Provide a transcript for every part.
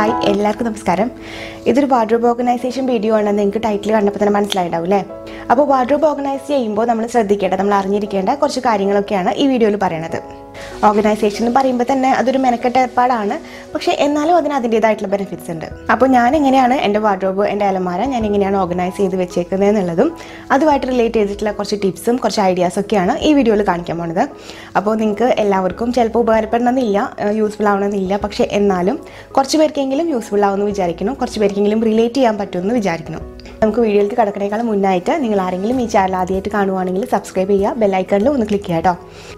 Hi എല്ലാവർക്കും നമസ്കാരം. ഇതൊരു വാർഡ്രോബ് ഓർഗനൈസേഷൻ വീഡിയോ ആണെന്ന് നിങ്ങൾക്ക് ടൈറ്റിൽ കണ്ടപ്പോൾ തന്നെ മനസ്സിലായിട്ടാവും അല്ലേ? അപ്പോൾ വാർഡ്രോബ് ഓർഗനൈസ് ചെയ്യുമ്പോൾ നമ്മൾ ശ്രദ്ധിക്കേണ്ട നമ്മൾ അറിഞ്ഞിരിക്കേണ്ട കുറച്ച് കാര്യങ്ങളൊക്കെയാണ് ഈ വീഡിയോയിൽ പറയുന്നത് ഓർഗനൈസേഷൻ എന്ന് പറയുമ്പോൾ തന്നെ അതൊരു മെനക്കെട്ട ഏർപ്പാടാണ്. പക്ഷേ എന്നാലും അതിന് അതിന്റെതായിട്ടുള്ള ബെനിഫിറ്റ്സ് ഉണ്ട്. അപ്പോൾ ഞാൻ എങ്ങനെയാണ് എന്റെ വാർഡ്രോബ് എന്റെ അലമാര ഞാൻ എങ്ങനെയാണ് ഓർഗനൈസ് ചെയ്ത് വെച്ചേക്കുന്നത് എന്നുള്ളതും അതുമായിട്ട് റിലേറ്റ് ചെയ്തിട്ടുള്ള കുറച്ച് ടിപ്സും കുറച്ച് ഐഡിയാസും ഒക്കെയാണ് ഈ വീഡിയോയിൽ കാണിക്കാൻ പോണത്. അപ്പോൾ നിങ്ങൾക്ക് എല്ലാവർക്കും ചിലപ്പോൾ ഉപകാരപ്പെടണമെന്നില്ല യൂസ്ഫുൾ ആവണമെന്നില്ല. പക്ഷേ എന്നാലും കുറച്ച് പേർക്കെങ്കിലും യൂസ്ഫുൾ ആവുമെന്ന് വിചാരിക്കണം കുറച്ച് പേർക്കെങ്കിലും റിലേറ്റ് ചെയ്യാൻ പറ്റുമെന്ന് വിചാരിക്കണം നമുക്ക് വീഡിയോയിലേക്ക് കടക്കണേക്കാളും മുന്നായിട്ട് നിങ്ങൾ ആരെങ്കിലും ഈ ചാനൽ ആദ്യമായിട്ട് കാണുവാണെങ്കിൽ സബ്സ്ക്രൈബ് ചെയ്യുക ബെല്ലൈക്കണിൽ ഒന്ന് ക്ലിക്ക് ചെയ്യാം കേട്ടോ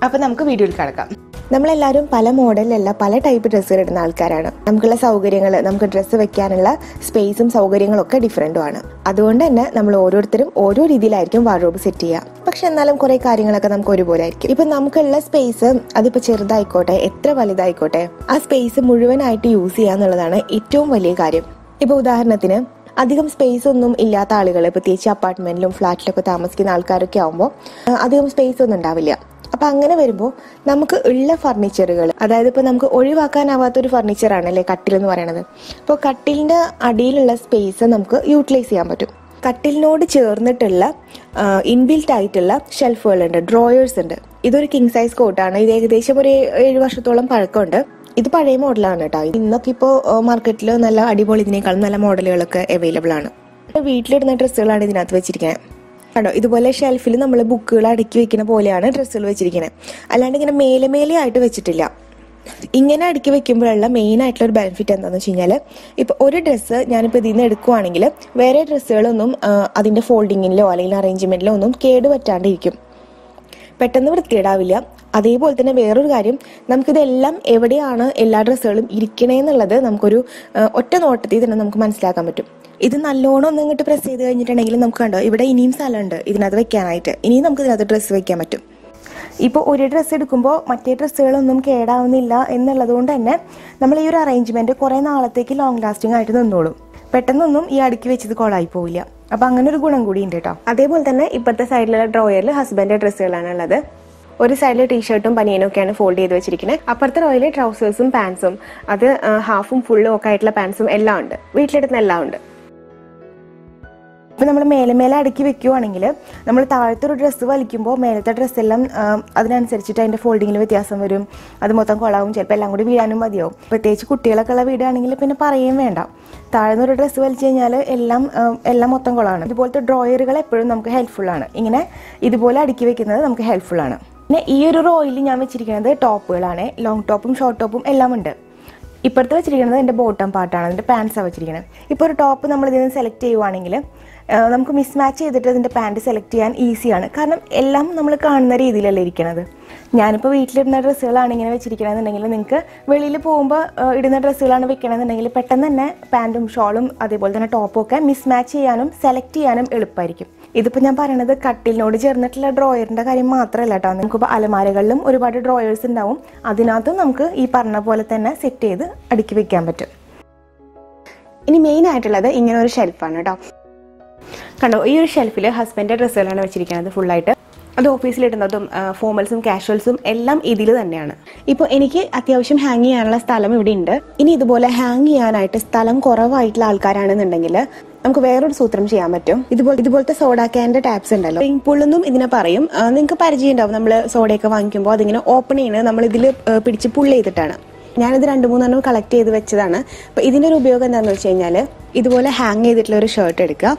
അപ്പോൾ നമുക്ക് വീഡിയോയിൽ കിടക്കാം. നമ്മളെല്ലാവരും പല മോഡലിലല്ല പല ടൈപ്പ് ഡ്രസ്സുകൾ ഇടുന്ന ആൾക്കാരാണ്. നമുക്കുള്ള സൗകര്യങ്ങൾ നമുക്ക് ഡ്രസ്സ് വെക്കാനുള്ള സ്പേസും സൗകര്യങ്ങളും ഒക്കെ ഡിഫറെന്റുമാണ് അതുകൊണ്ട് തന്നെ നമ്മൾ ഓരോരുത്തരും ഓരോ രീതിയിലായിരിക്കും വാർഡ്രോബ് സെറ്റ് ചെയ്യുക. പക്ഷെ എന്നാലും കുറേ കാര്യങ്ങളൊക്കെ നമുക്ക് ഒരുപോലെ ആയിരിക്കും. ഇപ്പൊ നമുക്കുള്ള സ്പേസ് അതിപ്പോ ചെറുതായിക്കോട്ടെ എത്ര വലുതായിക്കോട്ടെ ആ സ്പേസ് മുഴുവനായിട്ട് യൂസ് ചെയ്യുക എന്നുള്ളതാണ് ഏറ്റവും വലിയ കാര്യം. ഇപ്പൊ ഉദാഹരണത്തിന് അധികം സ്പേസ് ഒന്നും ഇല്ലാത്ത ആളുകൾ പ്രത്യേകിച്ച് അപ്പാർട്ട്മെന്റിലും ഫ്ലാറ്റിലൊക്കെ താമസിക്കുന്ന ആൾക്കാരൊക്കെ ആകുമ്പോൾ അധികം സ്പേസ് ഒന്നും ഉണ്ടാവില്ല. അപ്പൊ അങ്ങനെ വരുമ്പോൾ നമുക്ക് ഉള്ള ഫർണിച്ചറുകൾ അതായത് ഇപ്പൊ നമുക്ക് ഒഴിവാക്കാനാവാത്ത ഒരു ഫർണിച്ചറാണ് അല്ലെ കട്ടിൽ എന്ന് പറയുന്നത് അപ്പോൾ കട്ടിലിന്റെ അടിയിലുള്ള സ്പേസ് നമുക്ക് യൂട്ടിലൈസ് ചെയ്യാൻ പറ്റും. കട്ടിലിനോട് ചേർന്നിട്ടുള്ള ഇൻബിൽറ്റ് ആയിട്ടുള്ള ഷെൽഫുകളുണ്ട് ഡ്രോയേഴ്സ് ഉണ്ട്. ഇതൊരു കിങ് സൈസ് കോട്ടാണ് ഇത് ഏകദേശം ഒരു ഏഴ് വർഷത്തോളം പഴക്കമുണ്ട്. ഇത് പഴയ മോഡലാണ് കേട്ടോ. ഇന്നൊക്കെ ഇപ്പോൾ മാർക്കറ്റിൽ നല്ല അടിപൊളി ഇതിനേക്കാളും നല്ല മോഡലുകളൊക്കെ അവൈലബിൾ ആണ്. വീട്ടിലിടുന്ന ഡ്രസ്സുകളാണ് ഇതിനകത്ത് വെച്ചിരിക്കുന്നത് കണ്ടോ? ഇതുപോലെ ഷെൽഫിൽ നമ്മൾ ബുക്കുകൾ അടുക്കി വെക്കുന്ന പോലെയാണ് ഡ്രസ്സുകൾ വെച്ചിരിക്കുന്നത് അല്ലാണ്ട് ഇങ്ങനെ മേലെ മേലെ ആയിട്ട് വെച്ചിട്ടില്ല. ഇങ്ങനെ അടുക്കി വെക്കുമ്പോഴുള്ള മെയിൻ ആയിട്ടുള്ള ഒരു ബെനിഫിറ്റ് എന്താണെന്ന് വെച്ച് കഴിഞ്ഞാൽ ഇപ്പൊ ഒരു ഡ്രസ്സ് ഞാനിപ്പോൾ ഇതിൽ നിന്ന് എടുക്കുവാണെങ്കിൽ വേറെ ഡ്രസ്സുകളൊന്നും അതിന്റെ ഫോൾഡിങ്ങിലോ അല്ലെങ്കിൽ അറേഞ്ച്മെന്റിലോ ഒന്നും കേട് പറ്റാണ്ടിരിക്കും. പെട്ടെന്ന് വൃത്തിയിടാവില്ല അതേപോലെ തന്നെ വേറൊരു കാര്യം നമുക്കിതെല്ലാം എവിടെയാണ് എല്ലാ ഡ്രസ്സുകളും ഇരിക്കണേ എന്നുള്ളത് നമുക്കൊരു ഒറ്റ നോട്ടത്തിൽ തന്നെ നമുക്ക് മനസ്സിലാക്കാൻ പറ്റും. ഇത് നല്ലോണം ഒന്ന് ഇങ്ങോട്ട് പ്രസ് ചെയ്ത് കഴിഞ്ഞിട്ടുണ്ടെങ്കിൽ നമുക്ക് കണ്ടോ ഇവിടെ ഇനിയും സ്ഥലമുണ്ട് ഇതിനകത്ത് വെക്കാനായിട്ട്. ഇനിയും നമുക്ക് ഇതിനകത്ത് ഡ്രസ്സ് വെക്കാൻ പറ്റും. ഇപ്പോൾ ഒരു ഡ്രസ്സ് എടുക്കുമ്പോൾ മറ്റേ ഡ്രസ്സുകളൊന്നും കേടാവുന്നില്ല എന്നുള്ളത് കൊണ്ട് തന്നെ നമ്മൾ ഈ ഒരു അറേഞ്ച്മെന്റ് കുറേ നാളത്തേക്ക് ലോങ് ലാസ്റ്റിംഗ് ആയിട്ട് നിന്നോളും. പെട്ടെന്നൊന്നും ഈ അടുക്കി വെച്ചത് കോളായി പോവില്ല. അപ്പോൾ അങ്ങനെ ഒരു ഗുണം കൂടി ഉണ്ട് കേട്ടോ അതേപോലെ തന്നെ ഇപ്പോഴത്തെ സൈഡിലുള്ള ഡ്രോയറിൽ ഹസ്ബൻഡിന്റെ ഡ്രസ്സുകളാണ് ഉള്ളത് ഒരു സൈഡിൽ ടീഷർട്ടും പനിയനും ഒക്കെയാണ് ഫോൾഡ് ചെയ്ത് വെച്ചിരിക്കുന്നത് അപ്പുറത്തെ റോയിൽ ട്രൗസേഴ്സും പാൻസും അത് ഹാഫും ഫുള്ളും ഒക്കെ ആയിട്ടുള്ള പാൻസും എല്ലാം ഉണ്ട്. വീട്ടിലെടുക്കുന്ന എല്ലാം ഉണ്ട്. ഇപ്പം നമ്മൾ മേലെ മേലെ അടുക്കി വെക്കുവാണെങ്കിൽ നമ്മൾ താഴത്തെ ഒരു ഡ്രസ്സ് വലിക്കുമ്പോൾ മേലത്തെ ഡ്രസ്സെല്ലാം അതിനനുസരിച്ചിട്ട് അതിന്റെ ഫോൾഡിങ്ങിൽ വ്യത്യാസം വരും. അത് മൊത്തം കൊളാവും. ചിലപ്പോൾ എല്ലാം കൂടി വീഴാനും മതിയാവും. പ്രത്യേകിച്ച് കുട്ടികളൊക്കെ ഉള്ള വീടാണെങ്കിൽ പിന്നെ പറയുകയും വേണ്ട. താഴ്ന്ന ഒരു ഡ്രസ്സ് വലിച്ചു കഴിഞ്ഞാൽ എല്ലാം എല്ലാം മൊത്തം കൊളാണ്. ഇതുപോലത്തെ ഡ്രോയറുകൾ എപ്പോഴും നമുക്ക് ഹെൽപ്ഫുൾ ആണ്. ഇങ്ങനെ ഇതുപോലെ അടുക്കി വെക്കുന്നത് നമുക്ക് ഹെൽപ്ഫുൾ ആണ്. പിന്നെ ഈ ഒരു റോയിൽ ഞാൻ വെച്ചിരിക്കുന്നത് ടോപ്പുകളാണ് ലോങ് ടോപ്പും ഷോർട്ട് ടോപ്പും എല്ലാം ഉണ്ട് ഇപ്പോഴത്തെ വെച്ചിരിക്കുന്നത് എന്റെ ബോട്ടം പാർട്ടാണ് അതിന്റെ പാൻസാണ് വെച്ചിരിക്കുന്നത്. ഇപ്പോൾ ഒരു ടോപ്പ് നമ്മൾ ഇതിൽ നിന്ന് സെലക്ട് ചെയ്യുവാണെങ്കിൽ നമുക്ക് മിസ്മാച്ച് ചെയ്തിട്ട് അതിന്റെ പാന്റ് സെലക്ട് ചെയ്യാൻ ഈസിയാണ് കാരണം എല്ലാം നമ്മൾ കാണുന്ന രീതിയിലല്ല ഇരിക്കണത്. ഞാനിപ്പോൾ വീട്ടിലിടുന്ന ഡ്രസ്സുകളാണ് ഇങ്ങനെ വെച്ചിരിക്കണമെന്നുണ്ടെങ്കിൽ നിങ്ങൾക്ക് വെളിയിൽ പോകുമ്പോൾ ഇടുന്ന ഡ്രസ്സുകളാണ് വെക്കണമെന്നുണ്ടെങ്കിൽ പെട്ടെന്ന് തന്നെ പാന്റും ഷോളും അതേപോലെ തന്നെ ടോപ്പും ഒക്കെ മിസ്മാച്ച് ചെയ്യാനും സെലക്ട് ചെയ്യാനും എളുപ്പമായിരിക്കും ഇതിപ്പോൾ ഞാൻ പറയണത് കട്ടിലിനോട് ചേർന്നിട്ടുള്ള ഡ്രോയറിന്റെ കാര്യം മാത്രമല്ല കേട്ടോ നമുക്കിപ്പോൾ അലമാരകളിലും ഒരുപാട് ഡ്രോയേഴ്സ് ഉണ്ടാവും. അതിനകത്തും നമുക്ക് ഈ പറഞ്ഞ പോലെ തന്നെ സെറ്റ് ചെയ്ത് അടുക്കി വെക്കാൻ പറ്റും. ഇനി മെയിൻ ആയിട്ടുള്ളത് ഇങ്ങനെ ഒരു ഷെൽഫാണ് കേട്ടോ കണ്ടോ ഈ ഒരു ഷെൽഫിൽ ഹസ്ബൻഡിന്റെ ഡ്രസ്സുകളാണ് വെച്ചിരിക്കുന്നത് ഫുള്ളായിട്ട് അത് ഓഫീസിലിടുന്നതും ഫോമൽസും കാഷ്വൽസും എല്ലാം ഇതിൽ തന്നെയാണ്. ഇപ്പോൾ എനിക്ക് അത്യാവശ്യം ഹാങ് ചെയ്യാനുള്ള സ്ഥലം ഇവിടെ ഉണ്ട്. ഇനി ഇതുപോലെ ഹാങ് ചെയ്യാനായിട്ട് സ്ഥലം കുറവായിട്ടുള്ള ആൾക്കാരാണെന്നുണ്ടെങ്കിൽ നമുക്ക് വേറൊരു സൂത്രം ചെയ്യാൻ പറ്റും. ഇതുപോലെ ഇതുപോലത്തെ സോഡ ക്യാന്റെ ടാപ്സ് ഉണ്ടല്ലോ. സ്വിംഗ് പുള്ളെന്നും ഇതിനെ പറയും. നിങ്ങൾക്ക് പരിചയം ഉണ്ടാവും നമ്മൾ സോഡയൊക്കെ വാങ്ങിക്കുമ്പോൾ അതിങ്ങനെ ഓപ്പൺ ചെയ്യുന്നത് നമ്മൾ ഇതിൽ പിടിച്ച് പുൾ ചെയ്തിട്ടാണ്. ഞാനിത് രണ്ട് മൂന്നെണ്ണം കളക്ട് ചെയ്ത് വെച്ചതാണ്. അപ്പോൾ ഇതിന്റെ ഒരു ഉപയോഗം എന്താണെന്ന് വെച്ച് കഴിഞ്ഞാൽ ഇതുപോലെ ഹാങ് ചെയ്തിട്ടുള്ള ഒരു ഷർട്ട് എടുക്കുക.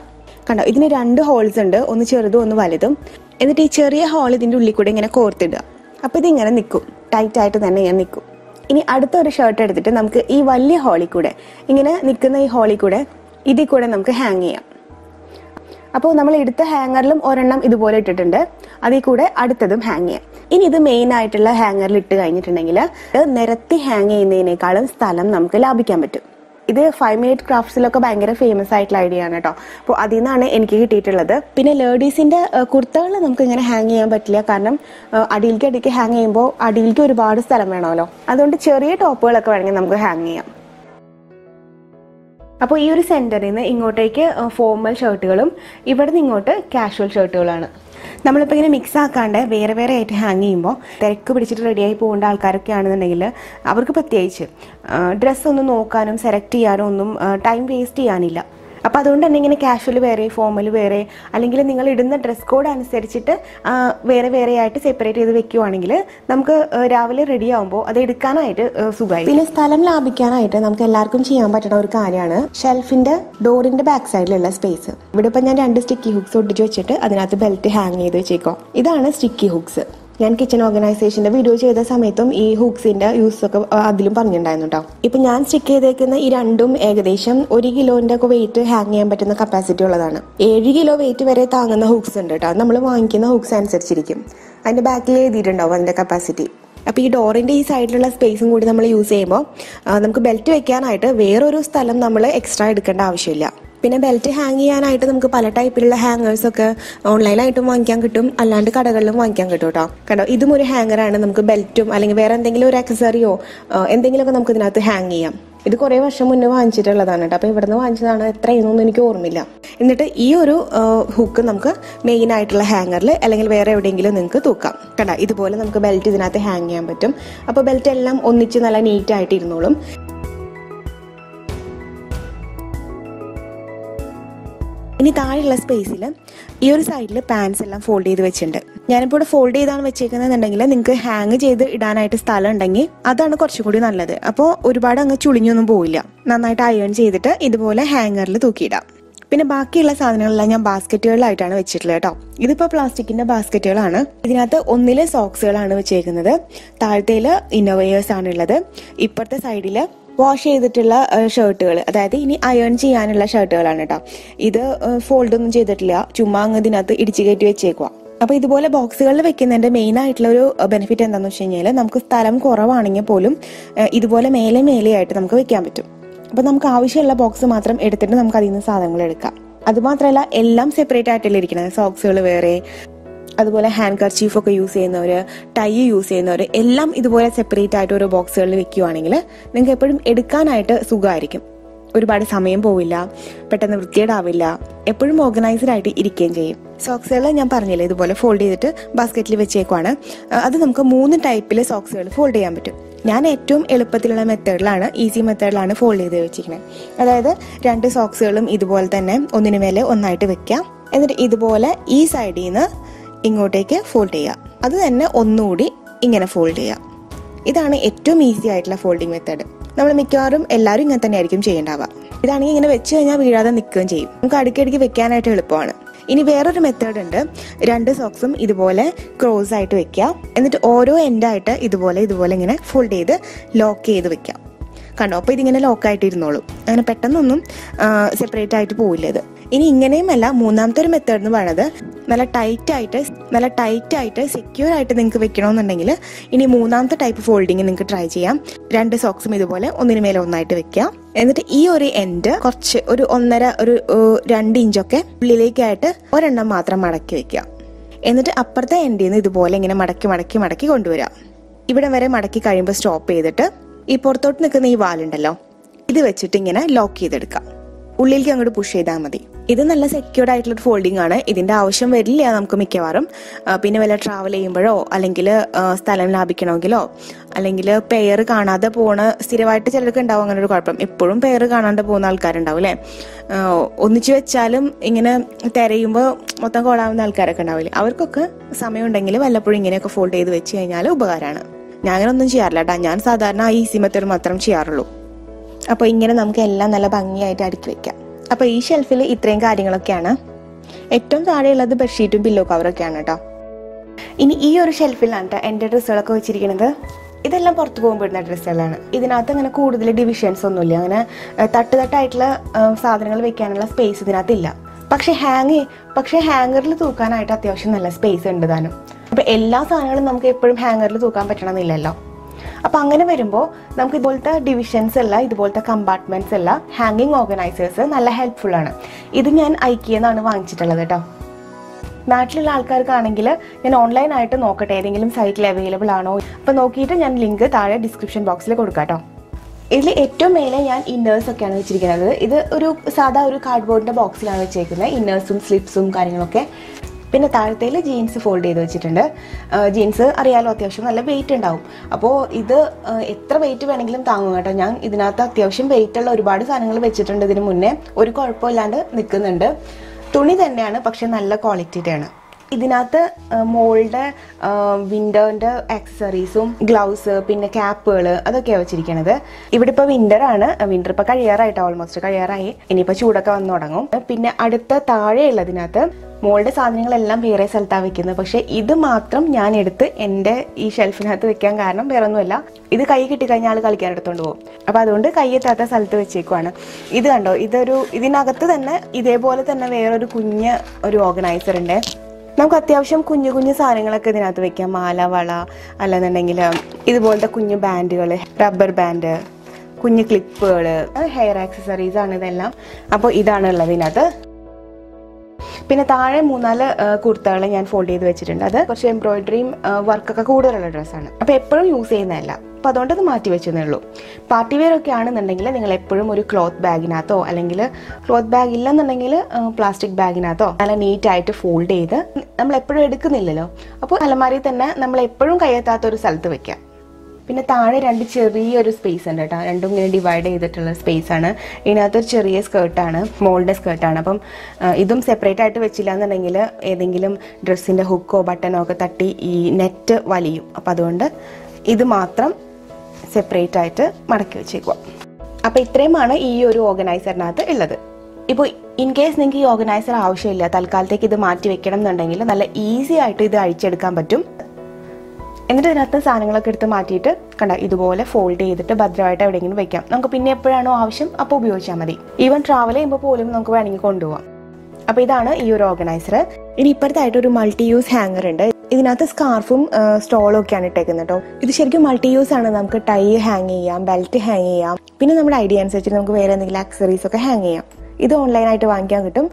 കണ്ടോ? ഇതിന് രണ്ട് ഹോൾസ് ഉണ്ട്. ഒന്ന് ചെറുതും ഒന്ന് വലുതും. എന്നിട്ട് ഈ ചെറിയ ഹോൾ ഇതിന്റെ ഉള്ളിൽ കൂടെ ഇങ്ങനെ കോർത്തിടുക. അപ്പോൾ ഇതിങ്ങനെ നിൽക്കും. ടൈറ്റ് ആയിട്ട് തന്നെ ഇങ്ങനെ നിൽക്കും. ഇനി അടുത്ത ഒരു ഷർട്ട് എടുത്തിട്ട് നമുക്ക് ഈ വലിയ ഹോളിൽ കൂടെ ഇങ്ങനെ നിൽക്കുന്ന ഈ ഹോളിൽ കൂടെ ഇതിൽ കൂടെ നമുക്ക് ഹാങ് ചെയ്യാം. അപ്പോൾ നമ്മൾ എടുത്ത ഹാങ്ങറിലും ഒരെണ്ണം ഇതുപോലെ ഇട്ടിട്ടുണ്ട്. അതിൽ കൂടെ അടുത്തതും ഹാങ് ചെയ്യാം. ഇനി ഇത് മെയിൻ ആയിട്ടുള്ള ഹാങ്ങറിൽ ഇട്ട് കഴിഞ്ഞിട്ടുണ്ടെങ്കിൽ നിരത്തി ഹാങ് ചെയ്യുന്നതിനേക്കാളും സ്ഥലം നമുക്ക് ലാഭിക്കാൻ പറ്റും. ഇത് ഫൈവ് മിനിറ്റ് ക്രാഫ്റ്റ്സിലൊക്കെ ഭയങ്കര ഫേമസ് ആയിട്ടുള്ള ഐഡിയ ആണ് കേട്ടോ. അപ്പോൾ അതിൽ നിന്നാണ് എനിക്ക് കിട്ടിയിട്ടുള്ളത്. പിന്നെ ലേഡീസിന്റെ കുർത്തകൾ നമുക്ക് ഇങ്ങനെ ഹാങ് ചെയ്യാൻ പറ്റില്ല. കാരണം അടിയിലേക്ക് അടിക്ക് ഹാങ് ചെയ്യുമ്പോൾ അടിയിലേക്ക് ഒരുപാട് സ്ഥലം വേണമല്ലോ. അതുകൊണ്ട് ചെറിയ ടോപ്പുകളൊക്കെ വേണമെങ്കിൽ നമുക്ക് ഹാങ് ചെയ്യാം. അപ്പോൾ ഈ ഒരു സെന്ററിൽ നിന്ന് ഇങ്ങോട്ടേക്ക് ഫോർമൽ ഷർട്ടുകളും ഇവിടെ നിന്ന് ഇങ്ങോട്ട് കാഷ്വൽ ഷർട്ടുകളാണ് നമ്മളിപ്പോൾ ഇങ്ങനെ മിക്സ് ആക്കാണ്ട് വേറെ വേറെ ആയിട്ട് ഹാങ് ചെയ്യുമ്പോൾ തിരക്ക് പിടിച്ചിട്ട് റെഡിയായി പോകേണ്ട ആൾക്കാരൊക്കെ ആണെന്നുണ്ടെങ്കിൽ അവർക്ക് പ്രത്യേകിച്ച് ഡ്രസ്സ് ഒന്നും നോക്കാനും സെലക്ട് ചെയ്യാനും ഒന്നും ടൈം വേസ്റ്റ് ചെയ്യാനില്ല. അപ്പോൾ അതുകൊണ്ട് തന്നെ ഇങ്ങനെ കാഷ്വൽ വേറെ ഫോമൽ വേറെ അല്ലെങ്കിൽ നിങ്ങൾ ഇടുന്ന ഡ്രസ് കോഡ് അനുസരിച്ചിട്ട് വേറെ വേറെ ആയിട്ട് സെപ്പറേറ്റ് ചെയ്ത് വെക്കുവാണെങ്കിൽ നമുക്ക് രാവിലെ റെഡി ആകുമ്പോൾ അത് എടുക്കാനായിട്ട് സുഖമായി പിന്നെ സ്ഥലം ലാഭിക്കാനായിട്ട് നമുക്ക് എല്ലാവർക്കും ചെയ്യാൻ പറ്റുന്ന ഒരു കാര്യമാണ് ഷെൽഫിന്റെ ഡോറിന്റെ ബാക്ക് സൈഡിലുള്ള സ്പേസ് ഇവിടെ ഇപ്പം ഞാൻ രണ്ട് സ്റ്റിക്കി ഹുക്സ് ഒട്ടിച്ച് വെച്ചിട്ട് അതിനകത്ത് ബെൽറ്റ് ഹാങ് ചെയ്ത് വെച്ചേക്കോ ഇതാണ് സ്റ്റിക്കി ഹുക്സ് ഞാൻ കിച്ചൺ ഓർഗനൈസേഷന്റെ വീഡിയോ ചെയ്ത സമയത്തും ഈ ഹുക്സിന്റെ യൂസ് ഒക്കെ അതിലും പറഞ്ഞിട്ടുണ്ടായിരുന്നു കേട്ടോ ഇപ്പൊ ഞാൻ സ്റ്റിക്ക് ചെയ്തേക്കുന്ന ഈ രണ്ടും ഏകദേശം ഒരു കിലോന്റെ ഒക്കെ വെയിറ്റ് ഹാങ് ചെയ്യാൻ പറ്റുന്ന കപ്പാസിറ്റി ഉള്ളതാണ്. ഏഴ് കിലോ വെയിറ്റ് വരെ താങ്ങുന്ന ഹുക്സ് ഉണ്ട് കേട്ടോ നമ്മൾ വാങ്ങിക്കുന്ന ഹുക്സ് അനുസരിച്ചിരിക്കും. അതിന്റെ ബാക്കിൽ എഴുതിയിട്ടുണ്ടാവും അതിന്റെ കപ്പാസിറ്റി അപ്പോൾ ഈ ഡോറിന്റെ ഈ സൈഡിലുള്ള സ്പേസും കൂടി നമ്മൾ യൂസ് ചെയ്യുമ്പോൾ നമുക്ക് ബെൽറ്റ് വെക്കാനായിട്ട് വേറൊരു സ്ഥലം നമ്മൾ എക്സ്ട്രാ എടുക്കേണ്ട ആവശ്യമില്ല. പിന്നെ ബെൽറ്റ് ഹാങ് ചെയ്യാനായിട്ട് നമുക്ക് പല ടൈപ്പിലുള്ള ഹാങ്ങേഴ്സ് ഒക്കെ ഓൺലൈനായിട്ടും വാങ്ങിക്കാൻ കിട്ടും. അല്ലാണ്ട് കടകളിലും വാങ്ങിക്കാൻ കിട്ടും കേട്ടോ കണ്ടോ ഇതും ഒരു ഹാങ്ങറാണ് നമുക്ക് ബെൽറ്റും അല്ലെങ്കിൽ വേറെ എന്തെങ്കിലും ഒരു അക്സസറിയോ എന്തെങ്കിലുമൊക്കെ നമുക്ക് ഇതിനകത്ത് ഹാങ് ചെയ്യാം. ഇത് കുറേ വർഷം മുന്നേ വാങ്ങിച്ചിട്ടുള്ളതാണ് കേട്ടോ അപ്പോൾ ഇവിടുന്ന് വാങ്ങിച്ചതാണ്. എത്രയെന്നൊന്നും എനിക്ക് ഓർമ്മയില്ല. എന്നിട്ട് ഈ ഒരു ഹുക്ക് നമുക്ക് മെയിൻ ആയിട്ടുള്ള ഹാങ്ങറിൽ അല്ലെങ്കിൽ വേറെ എവിടെയെങ്കിലും നിങ്ങൾക്ക് തൂക്കാം. കണ്ട? ഇതുപോലെ നമുക്ക് ബെൽറ്റ് ഇതിനകത്ത് ഹാങ് ചെയ്യാൻ പറ്റും. അപ്പോൾ ബെൽറ്റ് എല്ലാം ഒന്നിച്ച് നല്ല നീറ്റായിട്ട് ഇരുന്നോളും. ഇനി താഴെയുള്ള സ്പേസിൽ ഈ ഒരു സൈഡിൽ പാൻസ് എല്ലാം ഫോൾഡ് ചെയ്ത് വെച്ചിട്ടുണ്ട്. ഞാനിപ്പോൾ ഇവിടെ ഫോൾഡ് ചെയ്താണ് വെച്ചേക്കുന്നതെന്നുണ്ടെങ്കിൽ നിങ്ങൾക്ക് ഹാങ് ചെയ്ത് ഇടാനായിട്ട് സ്ഥലം ഉണ്ടെങ്കിൽ അതാണ് കുറച്ചും കൂടി നല്ലത്. അപ്പോൾ ഒരുപാട് അങ്ങ് ചുളിഞ്ഞൊന്നും പോവില്ല. നന്നായിട്ട് അയൺ ചെയ്തിട്ട് ഇതുപോലെ ഹാങ്ങറിൽ തൂക്കിയിടാം. പിന്നെ ബാക്കിയുള്ള സാധനങ്ങളെല്ലാം ഞാൻ ബാസ്ക്കറ്റുകളിലായിട്ടാണ് വെച്ചിട്ടുള്ളത് കേട്ടോ. ഇതിപ്പോൾ പ്ലാസ്റ്റിക്കിന്റെ ബാസ്ക്കറ്റുകളാണ് ഇതിനകത്ത് ഒന്നിലെ സോക്സുകളാണ് വെച്ചേക്കുന്നത്. താഴത്തേൽ ആണ് ഉള്ളത് ഇപ്പുറത്തെ സൈഡിൽ വാഷ് ചെയ്തിട്ടുള്ള ഷർട്ടുകൾ അതായത് ഇനി അയൺ ചെയ്യാനുള്ള ഷർട്ടുകളാണ് കേട്ടോ ഇത് ഫോൾഡ് ഒന്നും ചെയ്തിട്ടില്ല. ചുമ്മാ അങ്ങ് ഇതിനകത്ത് ഇടിച്ചു കയറ്റി വെച്ചേക്കുക അപ്പൊ ഇതുപോലെ ബോക്സുകളിൽ വെക്കുന്നതിന്റെ മെയിൻ ആയിട്ടുള്ള ഒരു ബെനിഫിറ്റ് എന്താണെന്ന് വെച്ച് കഴിഞ്ഞാൽ നമുക്ക് സ്ഥലം കുറവാണെങ്കിൽ പോലും ഇതുപോലെ മേലെ മേലെയായിട്ട് നമുക്ക് വെക്കാൻ പറ്റും. അപ്പൊ നമുക്ക് ആവശ്യമുള്ള ബോക്സ് മാത്രം എടുത്തിട്ട് നമുക്ക് അതിൽ നിന്ന് സാധനങ്ങൾ എടുക്കാം. അതുമാത്രമല്ല എല്ലാം സെപ്പറേറ്റ് ആയിട്ടല്ലേ ഇരിക്കുന്നത് സോക്സുകൾ വേറെ അതുപോലെ ഹാൻഡ് കർച്ചീഫ് ഒക്കെ യൂസ് ചെയ്യുന്നവർ ടൈ യൂസ് ചെയ്യുന്നവർ എല്ലാം ഇതുപോലെ സെപ്പറേറ്റ് ആയിട്ട് ഓരോ ബോക്സുകളിൽ വെക്കുകയാണെങ്കിൽ നിങ്ങൾക്ക് എപ്പോഴും എടുക്കാനായിട്ട് സുഖമായിരിക്കും. ഒരുപാട് സമയം പോവില്ല പെട്ടെന്ന് വൃത്തിയേടാവില്ല എപ്പോഴും ഓർഗനൈസ്ഡ് ആയിട്ട് ഇരിക്കുകയും ചെയ്യും. സോക്സുകൾ ഞാൻ പറഞ്ഞില്ലേ ഇതുപോലെ ഫോൾഡ് ചെയ്തിട്ട് ബാസ്ക്കറ്റിൽ വെച്ചേക്കുവാണ്. അത് നമുക്ക് മൂന്ന് ടൈപ്പിൽ സോക്സുകൾ ഫോൾഡ് ചെയ്യാൻ പറ്റും. ഞാൻ ഏറ്റവും എളുപ്പത്തിലുള്ള മെത്തേഡിലാണ് ഈസി മെത്തേഡിലാണ് ഫോൾഡ് ചെയ്ത് വെച്ചിരിക്കുന്നത്. അതായത് രണ്ട് സോക്സുകളും ഇതുപോലെ തന്നെ ഒന്നിനു മേലെ ഒന്നായിട്ട് വെക്കാം. എന്നിട്ട് ഇതുപോലെ ഈ സൈഡിൽ നിന്ന് ഇങ്ങോട്ടേക്ക് ഫോൾഡ് ചെയ്യുക. അത് തന്നെ ഒന്നുകൂടി ഇങ്ങനെ ഫോൾഡ് ചെയ്യുക. ഇതാണ് ഏറ്റവും ഈസി ആയിട്ടുള്ള ഫോൾഡിങ് മെത്തേഡ് നമ്മൾ മിക്കവാറും എല്ലാവരും ഇങ്ങനെ തന്നെ ആയിരിക്കും ചെയ്യേണ്ടാവുക. ഇതാണെങ്കിൽ ഇങ്ങനെ വെച്ച് കഴിഞ്ഞാൽ വീഴാതെ നിൽക്കുകയും ചെയ്യും. നമുക്ക് അടുക്കിടയ്ക്ക് വെക്കാനായിട്ട് എളുപ്പമാണ്. ഇനി വേറൊരു മെത്തേഡ് ഉണ്ട്. രണ്ട് സോക്സും ഇതുപോലെ ക്രോസ് ആയിട്ട് വെക്കുക. എന്നിട്ട് ഓരോ എൻഡായിട്ട് ഇതുപോലെ ഇതുപോലെ ഇങ്ങനെ ഫോൾഡ് ചെയ്ത് ലോക്ക് ചെയ്ത് വെക്കാം കണ്ടോ? അപ്പോൾ ഇതിങ്ങനെ ലോക്കായിട്ട് ഇരുന്നോളും അങ്ങനെ പെട്ടെന്നൊന്നും സെപ്പറേറ്റ് ആയിട്ട് പോവില്ല ഇത്. ഇനി ഇങ്ങനെയുമല്ല മൂന്നാമത്തെ ഒരു മെത്തേഡ് എന്ന് പറയുന്നത് നല്ല ടൈറ്റ് ആയിട്ട് നല്ല ടൈറ്റ് ആയിട്ട് സെക്യൂർ ആയിട്ട് നിങ്ങൾക്ക് വെക്കണമെന്നുണ്ടെങ്കിൽ ഇനി മൂന്നാമത്തെ ടൈപ്പ് ഫോൾഡിങ് നിങ്ങൾക്ക് ട്രൈ ചെയ്യാം. രണ്ട് സോക്സും ഇതുപോലെ ഒന്നിനു മേലെ ഒന്നായിട്ട് വെക്കാം എന്നിട്ട് ഈ ഒരു എൻഡ് കുറച്ച് ഒരു ഒന്നര ഒരു രണ്ട് ഇഞ്ചൊക്കെ ഉള്ളിലേക്കായിട്ട് ഒരെണ്ണം മാത്രം മടക്കി വെക്കാം എന്നിട്ട് അപ്പുറത്തെ എൻഡിൽ നിന്ന് ഇതുപോലെ ഇങ്ങനെ മടക്കി മടക്കി മടക്കി കൊണ്ടുവരാം ഇവിടെ വരെ മടക്കി കഴിയുമ്പോൾ സ്റ്റോപ്പ് ചെയ്തിട്ട് ഈ പുറത്തോട്ട് നിൽക്കുന്ന ഈ വാലുണ്ടല്ലോ ഇത് വെച്ചിട്ട് ഇങ്ങനെ ലോക്ക് ചെയ്തെടുക്കാം ഉള്ളിലേക്ക് അങ്ങോട്ട് പുഷ് ചെയ്താൽ മതി. ഇത് നല്ല സെക്യൂർഡ് ആയിട്ടുള്ള ഫോൾഡിംഗ് ആണ്. ഇതിന്റെ ആവശ്യം വരില്ല നമുക്ക് മിക്കവാറും. പിന്നെ വല്ല ട്രാവൽ ചെയ്യുമ്പോഴോ അല്ലെങ്കിൽ സ്ഥലം ലാഭിക്കണമെങ്കിലോ അല്ലെങ്കിൽ പെയർ കാണാതെ പോണ സ്ഥിരമായിട്ട് ചിലർക്ക് ഉണ്ടാവും അങ്ങനെ ഒരു കുഴപ്പം. എപ്പോഴും പെയർ കാണാണ്ട് പോകുന്ന ആൾക്കാരുണ്ടാവും അല്ലേ? ഒന്നിച്ചു വെച്ചാലും ഇങ്ങനെ തിരയുമ്പോൾ മൊത്തം കോളാവുന്ന ആൾക്കാരൊക്കെ ഉണ്ടാവില്ലേ? അവർക്കൊക്കെ സമയമുണ്ടെങ്കിൽ വല്ലപ്പോഴും ഇങ്ങനെയൊക്കെ ഫോൾഡ് ചെയ്ത് വെച്ച് കഴിഞ്ഞാൽ ഉപകാരമാണ്. ഞാൻ അങ്ങനെ ഒന്നും ചെയ്യാറില്ല കേട്ടോ ഞാൻ സാധാരണ ഈ മെത്തേഡ് മാത്രം ചെയ്യാറുള്ളൂ. അപ്പോൾ ഇങ്ങനെ നമുക്ക് എല്ലാം നല്ല ഭംഗിയായിട്ട് അടുക്കി വെക്കാം. അപ്പോൾ ഈ ഷെൽഫിൽ ഇത്രയും കാര്യങ്ങളൊക്കെയാണ്. ഏറ്റവും താഴെയുള്ളത് ബെഡ്ഷീറ്റും പില്ലോ കവറൊക്കെയാണ് കേട്ടോ ഇനി ഈ ഒരു ഷെൽഫിലാണ് എന്റെ ഡ്രസ്സുകളൊക്കെ വെച്ചിരിക്കുന്നത്. ഇതെല്ലാം പുറത്ത് പോകുമ്പോഴുന്ന ഡ്രസ്സുകളാണ്. ഇതിനകത്ത് അങ്ങനെ കൂടുതൽ ഡിവിഷൻസ് ഒന്നുമില്ല. അങ്ങനെ തട്ട് തട്ടായിട്ടുള്ള സാധനങ്ങൾ വെക്കാനുള്ള സ്പേസ് ഇതിനകത്തില്ല. പക്ഷെ ഹാങ് പക്ഷെ ഹാങ്ങറിൽ തൂക്കാനായിട്ട് അത്യാവശ്യം നല്ല സ്പേസ് ഉണ്ട് താനും. അപ്പൊ എല്ലാ സാധനങ്ങളും നമുക്ക് എപ്പോഴും ഹാങ്ങറിൽ തൂക്കാൻ പറ്റണമെന്നില്ലല്ലോ. അപ്പൊ അങ്ങനെ വരുമ്പോൾ നമുക്ക് ഇതുപോലത്തെ ഡിവിഷൻസ് അല്ല ഇതുപോലത്തെ കമ്പാർട്ട്മെന്റ്സ് അല്ല ഹാങ്ങിങ് ഓർഗനൈസേഴ്സ് നല്ല ഹെൽപ്ഫുൾ ആണ്. ഇത് ഞാൻ ഐക്കിയെന്നാണ് വാങ്ങിച്ചിട്ടുള്ളത് കേട്ടോ നാട്ടിലുള്ള ആൾക്കാർക്കാണെങ്കിൽ ഞാൻ ഓൺലൈനായിട്ട് നോക്കട്ടെ ഏതെങ്കിലും സൈറ്റിൽ അവൈലബിൾ ആണോ? അപ്പോൾ നോക്കിയിട്ട് ഞാൻ ലിങ്ക് താഴെ ഡിസ്ക്രിപ്ഷൻ ബോക്സിൽ കൊടുക്കാം കേട്ടോ ഇതിൽ ഏറ്റവും മേലെ ഞാൻ ഇന്നേഴ്സ് ഒക്കെയാണ് വെച്ചിരിക്കുന്നത്. ഇത് ഒരു സാധാ ഒരു കാർഡ്ബോർഡിന്റെ ബോക്സിലാണ് വെച്ചേക്കുന്നത് ഇന്നേഴ്സും സ്ലിപ്സും കാര്യങ്ങളൊക്കെ. പിന്നെ താഴത്തേൽ ജീൻസ് ഫോൾഡ് ചെയ്ത് വെച്ചിട്ടുണ്ട്. ജീൻസ് അറിയാലോ അത്യാവശ്യം നല്ല വെയിറ്റ് ഉണ്ടാവും. അപ്പോൾ ഇത് എത്ര വെയിറ്റ് വേണമെങ്കിലും താങ്ങും കേട്ടോ. ഞാൻ ഇതിനകത്ത് അത്യാവശ്യം വെയിറ്റ് ഉള്ള ഒരുപാട് സാധനങ്ങൾ വെച്ചിട്ടുണ്ട് ഇതിന് മുന്നേ. ഒരു കുഴപ്പമില്ലാണ്ട് നിൽക്കുന്നുണ്ട്. തുണി തന്നെയാണ് പക്ഷെ നല്ല ക്വാളിറ്റിയുടെയാണ് ഇതിനകത്ത് മോളുടെ വിന്ററിന്റെ ആക്സസറീസും ഗ്ലൗസ് പിന്നെ ക്യാപ്പുകൾ അതൊക്കെയാണ് വെച്ചിരിക്കണത്. ഇവിടെ ഇപ്പോൾ വിന്ററാണ് ആണ് വിന്റർ ഇപ്പോൾ കഴിയാറായിട്ട് ഓൾമോസ്റ്റ് കഴിയാറായി. ഇനിയിപ്പോൾ ചൂടൊക്കെ വന്നു തുടങ്ങും. പിന്നെ അടുത്ത താഴെയുള്ളതിനകത്ത് മോളുടെ സാധനങ്ങളെല്ലാം വേറെ സ്ഥലത്താണ് വെക്കുന്നത്. പക്ഷെ ഇത് മാത്രം ഞാൻ എടുത്ത് എന്റെ ഈ ഷെൽഫിനകത്ത് വെക്കാൻ കാരണം വേറെ ഒന്നുമല്ല ഇത് കൈ കിട്ടിക്കഴിഞ്ഞാൽ ആൾ കളിക്കാൻ എടുത്തോണ്ട് പോകും. അപ്പോൾ അതുകൊണ്ട് കൈ എത്താത്ത സ്ഥലത്ത് വെച്ചേക്കുവാണ്. ഇത് കണ്ടോ ഇതൊരു ഇതിനകത്ത് തന്നെ ഇതേപോലെ തന്നെ വേറൊരു കുഞ്ഞ് ഒരു ഓർഗനൈസർ ഉണ്ട്. നമുക്ക് അത്യാവശ്യം കുഞ്ഞു കുഞ്ഞു സാധനങ്ങളൊക്കെ ഇതിനകത്ത് വെക്കാം. മാല വള അല്ലെന്നുണ്ടെങ്കിൽ ഇതുപോലത്തെ കുഞ്ഞു ബാൻഡുകൾ റബ്ബർ ബാൻഡ് കുഞ്ഞു ക്ലിപ്പുകൾ ഹെയർ ആക്സസറീസ് ആണ് ഇതെല്ലാം. അപ്പോൾ ഇതാണ് ഉള്ളത് ഇതിനകത്ത്. പിന്നെ താഴെ മൂന്നാൽ കുർത്തകൾ ഞാൻ ഫോൾഡ് ചെയ്ത് വെച്ചിട്ടുണ്ട്. അത് കുറച്ച് എംബ്രോയിഡറിയും വർക്കൊക്കെ കൂടുതലുള്ള ഡ്രസ്സാണ്. അപ്പോൾ എപ്പോഴും യൂസ് ചെയ്യുന്നതല്ല. അപ്പോൾ അതുകൊണ്ട് അത് മാറ്റി വെച്ചതേ ഉള്ളൂ പാർട്ടി വെയർ ഒക്കെ ആണെന്നുണ്ടെങ്കിൽ നിങ്ങൾ എപ്പോഴും ഒരു ക്ലോത്ത് ബാഗിനകത്തോ അല്ലെങ്കിൽ ക്ലോത്ത് ബാഗ് ഇല്ലെന്നുണ്ടെങ്കിൽ പ്ലാസ്റ്റിക് ബാഗിനകത്തോ നല്ല നീറ്റായിട്ട് ഫോൾഡ് ചെയ്ത് നമ്മൾ എപ്പോഴും എടുക്കുന്നില്ലല്ലോ. അപ്പോൾ അലമാരി തന്നെ നമ്മൾ എപ്പോഴും കയ്യെത്താത്ത ഒരു സ്ഥലത്ത് വെക്കാം പിന്നെ താഴെ രണ്ട് ചെറിയൊരു സ്പേസ് ഉണ്ട് കേട്ടോ. രണ്ടും ഇങ്ങനെ ഡിവൈഡ് ചെയ്തിട്ടുള്ള സ്പേസ് ആണ്. ഇതിനകത്തൊരു ചെറിയ സ്കേർട്ടാണ് മോളുടെ സ്കേർട്ടാണ് അപ്പം ഇതും സെപ്പറേറ്റ് ആയിട്ട് വെച്ചില്ല എന്നുണ്ടെങ്കിൽ ഏതെങ്കിലും ഡ്രസ്സിന്റെ ഹുക്കോ ബട്ടനോ ഒക്കെ തട്ടി ഈ നെറ്റ് വലിയും. അപ്പം അതുകൊണ്ട് ഇത് മാത്രം സെപ്പറേറ്റ് ആയിട്ട് മടക്കി വെച്ചേക്കുക അപ്പോൾ ഇത്രയുമാണ് ഈ ഒരു ഓർഗനൈസറിനകത്ത് ഉള്ളത്. ഇപ്പോൾ ഇൻ കേസ് നിങ്ങൾക്ക് ഈ ഓർഗനൈസർ ആവശ്യമില്ല തൽക്കാലത്തേക്ക് ഇത് മാറ്റി വെക്കണം എന്നുണ്ടെങ്കിൽ നല്ല ഈസി ആയിട്ട് ഇത് അഴിച്ചെടുക്കാൻ പറ്റും. എന്നിട്ട് ഇതിനകത്ത് സാധനങ്ങളൊക്കെ എടുത്ത് മാറ്റിയിട്ട് കണ്ട ഇതുപോലെ ഫോൾഡ് ചെയ്തിട്ട് ഭദ്രമായിട്ട് എവിടെയെങ്കിലും വെക്കാം. നമുക്ക് പിന്നെ എപ്പോഴാണോ ആവശ്യം അപ്പോൾ ഉപയോഗിച്ചാൽ മതി. ഈവൻ ട്രാവൽ ചെയ്യുമ്പോൾ പോലും നമുക്ക് വേണമെങ്കിൽ കൊണ്ടുപോകാം അപ്പോൾ ഇതാണ് ഈ ഒരു ഓർഗനൈസർ ഇനി ഇപ്പോഴത്തായിട്ട് ഒരു മൾട്ടി യൂസ് ഹാങ്ങർ ഉണ്ട്. ഇതിനകത്ത് സ്കാർഫും സ്റ്റോളും ഒക്കെയാണ് ഇട്ടേക്കുന്നത് കേട്ടോ ഇത് ശരിക്കും മൾട്ടി യൂസ് ആണ്. നമുക്ക് ടൈ ഹാങ് ചെയ്യാം ബെൽറ്റ് ഹാങ് ചെയ്യാം. പിന്നെ നമ്മുടെ ഐഡിയ അനുസരിച്ച് നമുക്ക് വേറെ എന്തെങ്കിലും ആക്സറീസ് ഒക്കെ ഹാങ് ചെയ്യാം. ഇത് ഓൺലൈനായിട്ട് വാങ്ങിക്കാൻ കിട്ടും.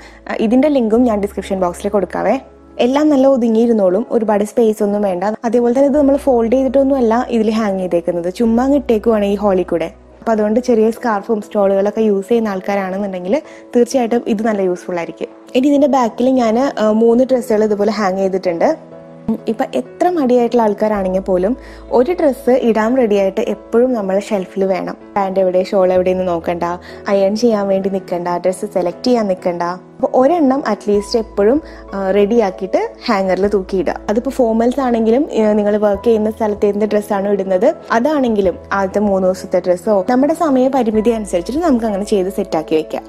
ഇതിന്റെ ലിങ്കും ഞാൻ ഡിസ്ക്രിപ്ഷൻ ബോക്സിൽ കൊടുക്കാവേ. എല്ലാം നല്ല ഒതുങ്ങിയിരുന്നോളും ഒരുപാട് സ്പേസ് ഒന്നും വേണ്ട. അതേപോലെ തന്നെ ഇത് നമ്മൾ ഫോൾഡ് ചെയ്തിട്ടൊന്നും അല്ല ഇതിൽ ഹാങ് ചെയ്തേക്കുന്നത്. ചുമ്മാ ഇട്ടേക്കുവാണ് ഈ ഹോളിൽ കൂടെ. അപ്പൊ അതുകൊണ്ട് ചെറിയ സ്കാർഫും സ്റ്റോളുകളൊക്കെ യൂസ് ചെയ്യുന്ന ആൾക്കാരാണെന്നുണ്ടെങ്കിൽ തീർച്ചയായിട്ടും ഇത് നല്ല യൂസ്ഫുൾ ആയിരിക്കും. ഇനി ഇതിന്റെ ബാക്കിൽ ഞാൻ മൂന്ന് ഡ്രസ്സുകൾ ഇതുപോലെ ഹാങ് ചെയ്തിട്ടുണ്ട്. ഇപ്പൊ എത്ര മടിയായിട്ടുള്ള ആൾക്കാരാണെങ്കിൽ പോലും ഒരു ഡ്രസ്സ് ഇടാൻ റെഡിയായിട്ട് എപ്പോഴും നമ്മൾ ഷെൽഫിൽ വേണം. പാന്റ് എവിടെ ഷോൾ എവിടെയെന്ന് നോക്കണ്ട. അയൺ ചെയ്യാൻ വേണ്ടി നിൽക്കണ്ട ഡ്രസ്സ് സെലക്ട് ചെയ്യാൻ നിൽക്കണ്ട അപ്പോൾ ഒരെണ്ണം അറ്റ്ലീസ്റ്റ് എപ്പോഴും റെഡിയാക്കിയിട്ട് ഹാങ്ങറിൽ തൂക്കിയിടുക. അതിപ്പോൾ ഫോർമൽസ് ആണെങ്കിലും നിങ്ങൾ വർക്ക് ചെയ്യുന്ന സ്ഥലത്ത് എന്ത് ഡ്രസ്സാണോ ഇടുന്നത് അതാണെങ്കിലും ആദ്യത്തെ മൂന്ന് ദിവസത്തെ ഡ്രസ്സോ നമ്മുടെ സമയ പരിമിതി അനുസരിച്ചിട്ട് നമുക്ക് അങ്ങനെ ചെയ്ത് സെറ്റാക്കി വെക്കാം.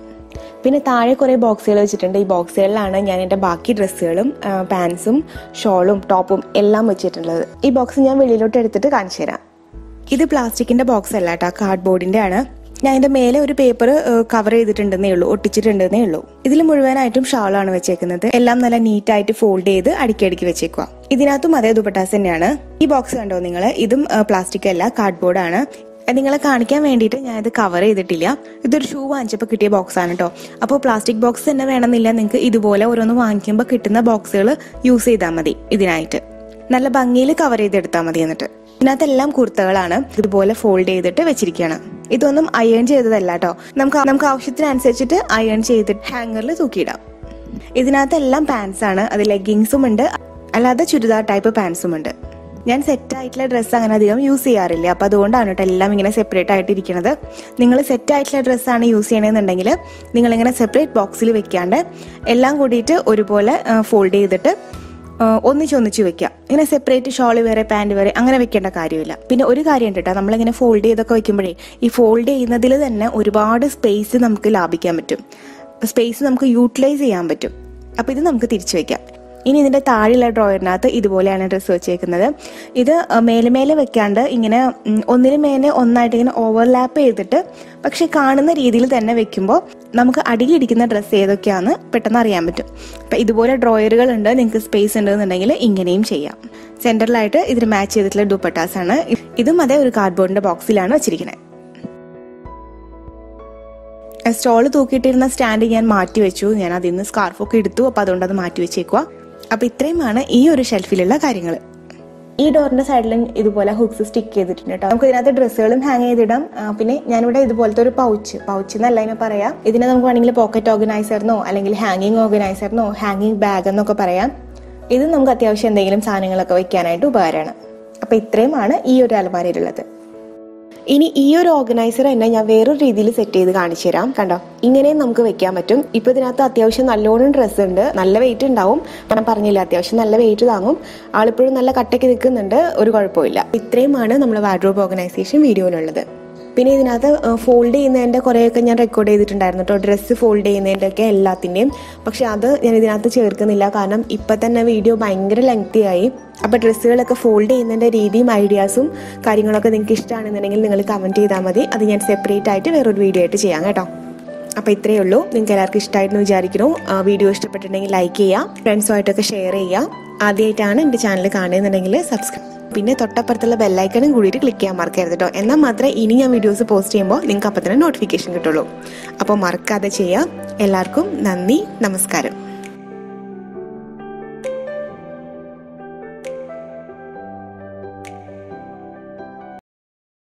പിന്നെ താഴെ കുറേ ബോക്സുകൾ വെച്ചിട്ടുണ്ട്. ഈ ബോക്സുകളിലാണ് ഞാൻ എന്റെ ബാക്കി ഡ്രസ്സുകളും പാൻസും ഷോളും ടോപ്പും എല്ലാം വെച്ചിട്ടുള്ളത്. ഈ ബോക്സ് ഞാൻ വെളിയിലോട്ട് എടുത്തിട്ട് കാണിച്ചു തരാം ഇത് പ്ലാസ്റ്റിക്കിന്റെ ബോക്സ് അല്ല കേട്ടോ കാർഡ്ബോർഡിന്റെ ആണ്. ഞാൻ ഇതിന്റെ മേലെ ഒരു പേപ്പർ കവർ ചെയ്തിട്ടുണ്ടെന്നേ ഉള്ളൂ ഒട്ടിച്ചിട്ടുണ്ടെന്നേ ഉള്ളൂ. ഇതിൽ മുഴുവനായിട്ടും ഷാളാണ് വെച്ചേക്കുന്നത്. എല്ലാം നല്ല നീറ്റായിട്ട് ഫോൾഡ് ചെയ്ത് അടുക്കി അടുക്കി വെച്ചേക്കുക ഇതിനകത്തും അതേ ദുപ്പട്ടാസ് തന്നെയാണ്. ഈ ബോക്സ് കണ്ടോ നിങ്ങൾ ഇതും പ്ലാസ്റ്റിക് അല്ല കാർഡ്ബോർഡ് ആണ്. നിങ്ങളെ കാണിക്കാൻ വേണ്ടിയിട്ട് ഞാൻ ഇത് കവർ ചെയ്തിട്ടില്ല. ഇതൊരു ഷൂ വാങ്ങിച്ചപ്പോൾ കിട്ടിയ ബോക്സ് ആണ് കേട്ടോ അപ്പോൾ പ്ലാസ്റ്റിക് ബോക്സ് തന്നെ വേണമെന്നില്ല. നിങ്ങൾക്ക് ഇതുപോലെ ഓരോന്ന് വാങ്ങിക്കുമ്പോൾ കിട്ടുന്ന ബോക്സുകൾ യൂസ് ചെയ്താൽ മതി ഇതിനായിട്ട്. നല്ല ഭംഗിയിൽ കവർ ചെയ്തെടുത്താൽ മതി എന്നിട്ട്. ഇതിനകത്തെല്ലാം കുർത്തകളാണ് ഇതുപോലെ ഫോൾഡ് ചെയ്തിട്ട് വെച്ചിരിക്കുകയാണ് ഇതൊന്നും അയൺ ചെയ്തതല്ല കേട്ടോ നമുക്ക് നമുക്ക് ആവശ്യത്തിനനുസരിച്ചിട്ട് അയൺ ചെയ്തിട്ട് ഹാങ്ങറിൽ തൂക്കിയിടാം. ഇതിനകത്തെല്ലാം പാൻസ് ആണ്. അത് ലെഗിങ്സും ഉണ്ട്. അല്ലാതെ ചുരിദാർ ടൈപ്പ് പാൻസും ഉണ്ട്. ഞാൻ സെറ്റ് ആയിട്ടുള്ള ഡ്രസ്സ് അങ്ങനെ അധികം യൂസ് ചെയ്യാറില്ല. അപ്പൊ അതുകൊണ്ടാണ് കേട്ടോ എല്ലാം ഇങ്ങനെ സെപ്പറേറ്റ് ആയിട്ട് ഇരിക്കുന്നത് നിങ്ങൾ സെറ്റ് ആയിട്ടുള്ള ഡ്രസ്സാണ് യൂസ് ചെയ്യണമെന്നുണ്ടെങ്കിൽ നിങ്ങൾ ഇങ്ങനെ സെപ്പറേറ്റ് ബോക്സിൽ വെക്കാണ്ട് എല്ലാം കൂടിയിട്ട് ഒരുപോലെ ഫോൾഡ് ചെയ്തിട്ട് ആഹ് ഒന്നിച്ച് ഒന്നിച്ച് വെക്കാം. ഇങ്ങനെ സെപ്പറേറ്റ് ഷോൾ വേറെ പാന്റ് വേറെ അങ്ങനെ വെക്കേണ്ട കാര്യമില്ല. പിന്നെ ഒരു കാര്യം ഉണ്ട് കേട്ടോ നമ്മളിങ്ങനെ ഫോൾഡ് ചെയ്തൊക്കെ വെക്കുമ്പോഴേ ഈ ഫോൾഡ് ചെയ്യുന്നതിൽ തന്നെ ഒരുപാട് സ്പേസ് നമുക്ക് ലാഭിക്കാൻ പറ്റും. സ്പേസ് നമുക്ക് യൂട്ടിലൈസ് ചെയ്യാൻ പറ്റും. അപ്പൊ ഇത് നമുക്ക് തിരിച്ചു വെക്കാം. ഇനി ഇതിന്റെ താഴെയുള്ള ഡ്രോയറിനകത്ത് ഇതുപോലെയാണ് ഡ്രസ്സ് വെച്ചേക്കുന്നത്. ഇത് മേലുമേലെ മേലെ മേലെ വെക്കാണ്ട് ഇങ്ങനെ ഒന്നിനു മേലെ ഒന്നായിട്ട് ഇങ്ങനെ ഓവർലാപ്പ് ചെയ്തിട്ട് പക്ഷെ കാണുന്ന രീതിയിൽ തന്നെ വെക്കുമ്പോൾ നമുക്ക് അടിയിലിരിക്കുന്ന ഡ്രസ്സ് ഏതൊക്കെയാണെന്ന് പെട്ടെന്ന് അറിയാൻ പറ്റും. അപ്പം ഇതുപോലെ ഡ്രോയറുകൾ ഉണ്ട് നിങ്ങൾക്ക് സ്പേസ് ഉണ്ടെന്നുണ്ടെങ്കിൽ ഇങ്ങനെയും ചെയ്യാം. സെന്ററിലായിട്ട് ഇതിന് മാച്ച് ചെയ്തിട്ടുള്ള ദുപ്പട്ടാസ് ആണ്. ഇതും അതേ ഒരു കാർഡ്ബോർഡിന്റെ ബോക്സിലാണ് വെച്ചിരിക്കുന്നത്. സ്റ്റോൾ തൂക്കിയിട്ടിരുന്ന സ്റ്റാൻഡ് ഞാൻ മാറ്റി വെച്ചു. ഞാൻ അതിൽ നിന്ന് സ്കാർഫൊക്കെ എടുത്തു. അപ്പോൾ അതുകൊണ്ട് അത് മാറ്റി വെച്ചേക്കുക അപ്പോൾ ഇത്രയുമാണ് ഈ ഒരു ഷെൽഫിലുള്ള കാര്യങ്ങൾ ഈ ഡോറിന്റെ സൈഡിൽ ഇതുപോലെ ഹുക്സ് സ്റ്റിക്ക് ചെയ്തിട്ടുണ്ട് കേട്ടോ നമുക്ക് ഇതിനകത്ത് ഡ്രസ്സുകളും ഹാങ് ചെയ്തിടാം. പിന്നെ ഞാനിവിടെ ഇതുപോലത്തെ ഒരു പൗച്ച് പൗച്ച് എന്നല്ല ഇതിനെ പറയാം. ഇതിനെ നമുക്ക് വേണമെങ്കിൽ പോക്കറ്റ് ഓർഗനൈസറിനോ അല്ലെങ്കിൽ ഹാങ്ങിങ് ഓർഗനൈസറിനോ ഹാങ്ങിങ് ബാഗ് എന്നൊക്കെ പറയാം. ഇത് നമുക്ക് അത്യാവശ്യം എന്തെങ്കിലും സാധനങ്ങളൊക്കെ വെക്കാനായിട്ട് ഉപകാരമാണ്. അപ്പൊ ഇത്രയുമാണ് ഈ ഒരു അലമാരയിലുള്ളത്. ഇനി ഈ ഒരു ഓർഗനൈസർ തന്നെ ഞാൻ വേറൊരു രീതിയിൽ സെറ്റ് ചെയ്ത് കാണിച്ചു തരാം. കണ്ടോ? ഇങ്ങനെയും നമുക്ക് വെക്കാൻ പറ്റും. ഇപ്പൊ ഇതിനകത്ത് അത്യാവശ്യം നല്ലോണം ഡ്രസ്സ് ഉണ്ട്. നല്ല വെയിറ്റ് ഉണ്ടാവും. ഞാൻ പറഞ്ഞില്ല അത്യാവശ്യം നല്ല വെയിറ്റ് താങ്ങും. ആളിപ്പോഴും നല്ല കട്ടയ്ക്ക് നിൽക്കുന്നുണ്ട്. ഒരു കുഴപ്പമില്ല ഇത്രയുമാണ് നമ്മുടെ വാർഡ്രോബ് ഓർഗനൈസേഷൻ വീഡിയോയിലുള്ളത് പിന്നെ ഇതിനകത്ത് ഫോൾഡ് ചെയ്യുന്നതിന്റെ കുറേയൊക്കെ ഞാൻ റെക്കോർഡ് ചെയ്തിട്ടുണ്ടായിരുന്നു കേട്ടോ ഡ്രസ്സ് ഫോൾഡ് ചെയ്യുന്നതിന്റെ ഒക്കെ എല്ലാത്തിന്റെയും പക്ഷേ അത് ഞാൻ ഇതിനകത്ത് ചേർക്കുന്നില്ല. കാരണം ഇപ്പം തന്നെ വീഡിയോ ഭയങ്കര ലെങ്തി ആയി. അപ്പോൾ ഡ്രസ്സുകളൊക്കെ ഫോൾഡ് ചെയ്യുന്നതിന്റെ രീതിയും ഐഡിയാസും കാര്യങ്ങളൊക്കെ നിങ്ങൾക്ക് ഇഷ്ടമാണെന്നുണ്ടെങ്കിൽ നിങ്ങൾ കമന്റ് ചെയ്താൽ മതി. അത് ഞാൻ സെപ്പറേറ്റ് ആയിട്ട് വേറൊരു വീഡിയോ ആയിട്ട് ചെയ്യാം കേട്ടോ. അപ്പോൾ ഇത്രയേ ഉള്ളൂ. നിങ്ങൾക്ക് എല്ലാവർക്കും ഇഷ്ടമായിട്ടെന്ന് വിചാരിക്കുന്നു. വീഡിയോ ഇഷ്ടപ്പെട്ടിട്ടുണ്ടെങ്കിൽ ലൈക്ക് ചെയ്യുക ഫ്രണ്ട്സുമായിട്ടൊക്കെ ഷെയർ ചെയ്യുക ആദ്യമായിട്ടാണ് എന്റെ ചാനൽ കാണുന്നുണ്ടെങ്കിൽ സബ്സ്ക്രൈബ് പിന്നെ തൊട്ടപ്പുറത്തുള്ള ബെല്ലൈക്കണും കൂടിയിട്ട് ക്ലിക്ക് ചെയ്യാൻ മറക്കരുത് കേട്ടോ എന്നാൽ മാത്രമേ ഇനി ഞാൻ വീഡിയോസ് പോസ്റ്റ് ചെയ്യുമ്പോൾ നിങ്ങൾക്ക് അപ്പം തന്നെ നോട്ടിഫിക്കേഷൻ കിട്ടുള്ളൂ. അപ്പോൾ മറക്കാതെ ചെയ്യാം. എല്ലാവർക്കും നന്ദി നമസ്കാരം.